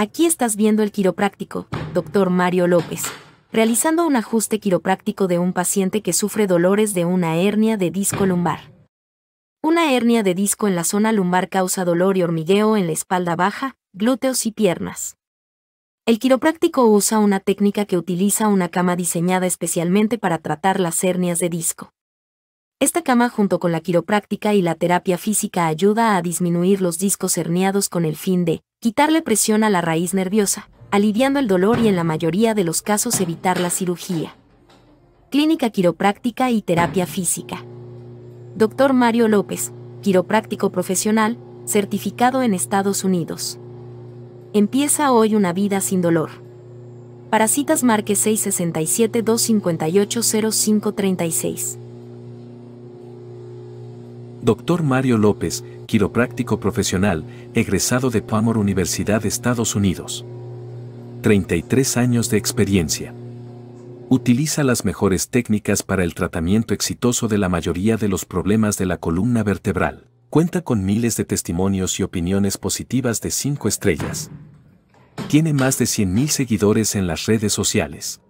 Aquí estás viendo el quiropráctico, doctor Mario López, realizando un ajuste quiropráctico de un paciente que sufre dolores de una hernia de disco lumbar. Una hernia de disco en la zona lumbar causa dolor y hormigueo en la espalda baja, glúteos y piernas. El quiropráctico usa una técnica que utiliza una cama diseñada especialmente para tratar las hernias de disco. Esta cama junto con la quiropráctica y la terapia física ayuda a disminuir los discos herniados con el fin de quitarle presión a la raíz nerviosa, aliviando el dolor y en la mayoría de los casos evitar la cirugía. Clínica quiropráctica y terapia física. Dr. Mario López, quiropráctico profesional, certificado en Estados Unidos. Empieza hoy una vida sin dolor. Para citas marque 667-258-0536. Dr. Mario López, quiropráctico profesional, egresado de Palmer Universidad de Estados Unidos. 33 años de experiencia. Utiliza las mejores técnicas para el tratamiento exitoso de la mayoría de los problemas de la columna vertebral. Cuenta con miles de testimonios y opiniones positivas de 5 estrellas. Tiene más de 100.000 seguidores en las redes sociales.